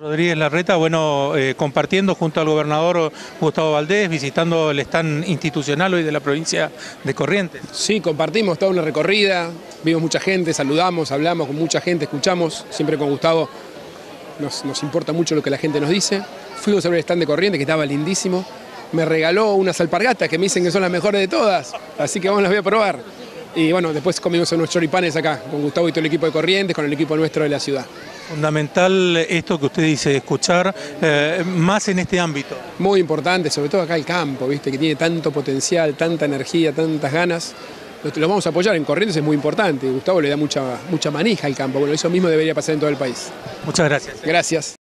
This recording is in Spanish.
Rodríguez Larreta, bueno, eh, compartiendo junto al gobernador Gustavo Valdés, visitando el stand institucional hoy de la provincia de Corrientes. Sí, compartimos toda una recorrida, vimos mucha gente, saludamos, hablamos con mucha gente, escuchamos, siempre con Gustavo nos, importa mucho lo que la gente nos dice. Fuimos a ver el stand de Corrientes que estaba lindísimo, me regaló unas alpargatas que me dicen que son las mejores de todas, así que vamos, las voy a probar. Y bueno, después comimos unos choripanes acá, con Gustavo y todo el equipo de Corrientes, con el equipo nuestro de la ciudad. Fundamental esto que usted dice, escuchar eh, más en este ámbito. Muy importante, sobre todo acá el campo, ¿viste? que tiene tanto potencial, tanta energía, tantas ganas. Lo, lo vamos a apoyar en Corrientes, es muy importante. Gustavo le da mucha, mucha manija al campo. Bueno, eso mismo debería pasar en todo el país. Muchas gracias. Gracias.